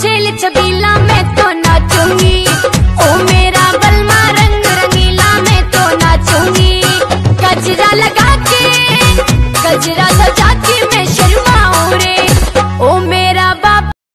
छेल छबीला मैं तो नाचूँगी। ओ मेरा बलमा रंग रंगीला मैं तो नाचूँगी। गजरा लगा के, गजरा सजा के